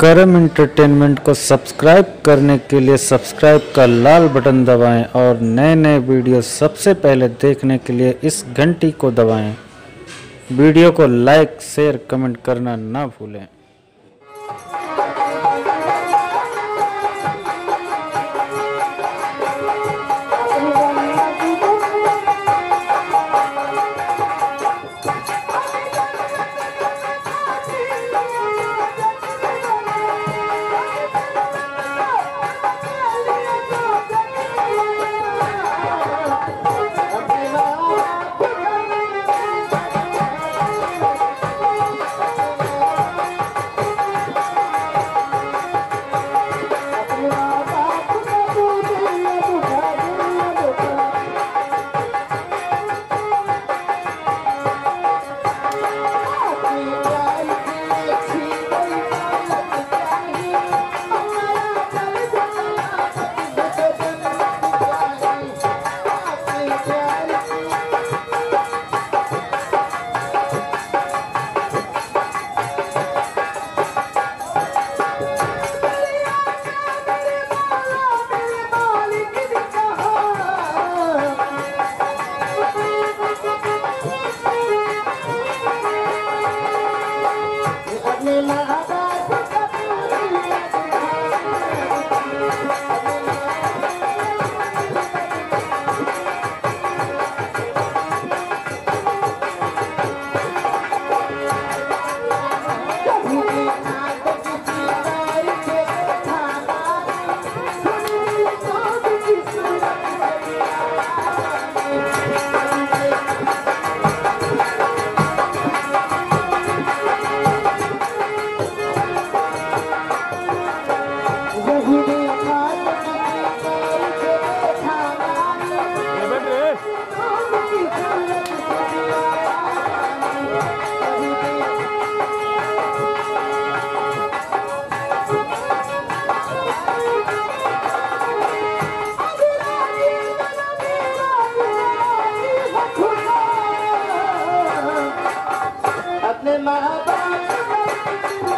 करम एंटरटेनमेंट को सब्सक्राइब करने के लिए सब्सक्राइब का लाल बटन दबाएँ और नए नए वीडियो सबसे पहले देखने के लिए इस घंटी को दबाएँ। वीडियो को लाइक शेयर कमेंट करना ना भूलें। la la my body.